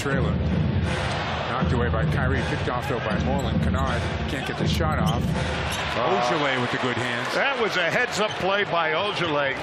trailer. Knocked away by Kyrie, picked off though by Moreland. Kennard can't get the shot off. Oh. Ojeleye with the good hands. That was a heads-up play by Ojeleye.